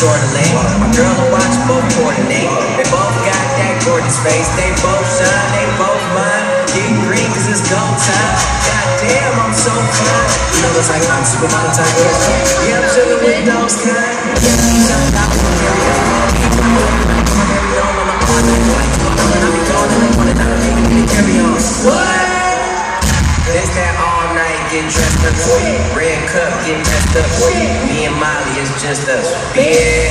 Chortley. My girl and watch both coordinate. They both got that gorgeous face. They both shine, they both mine. Getting green cause it's go time. Goddamn, I'm so fine. You know that's like I'm supermodel type. Yeah, yeah I'm chilling with those kind. Yeah, I'm not gonna carry it. What? It's that all night get dressed up. Red cup get messed up. Me and my is just us. Yeah.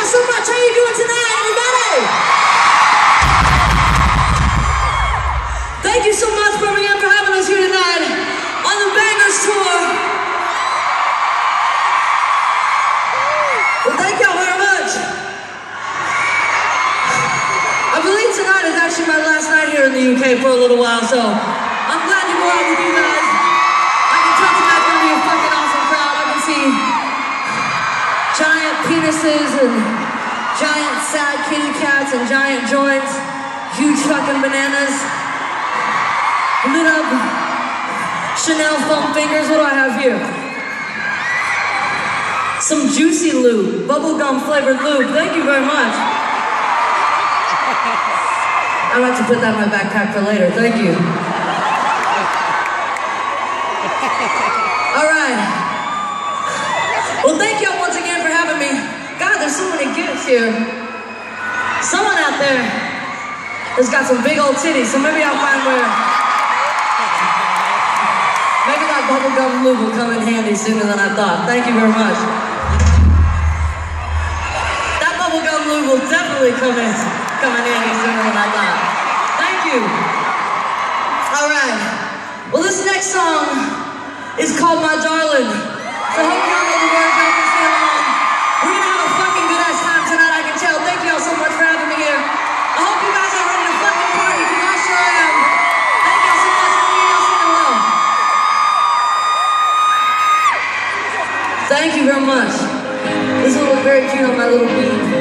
Y'all so much. How you doing tonight, everybody? Thank you so much, Birmingham, for having us here tonight on the Bangerz Tour. Well, thank y'all very much. I believe tonight is actually my last night here in the UK for a little while, so I'm glad to go out with you guys. I can tell tonight's gonna be a fucking awesome crowd. I can see giant penises and giant sad kitty cats and giant joints, huge fucking bananas, lit up Chanel foam fingers. What do I have here? Some juicy lube, bubblegum flavored lube. Thank you very much. I'd like to put that in my backpack for later. Thank you. All right. Well, thank y'all once again for having me. There's so many gifts here. Someone out there has got some big old titties, so maybe I'll find where. Maybe that bubblegum lube will come in handy sooner than I thought. Thank you very much. That bubblegum lube will definitely come in, come in handy sooner than I thought. Thank you. All right. Well, this next song is called My Darling. So you very much. This will look very cute on my little beat.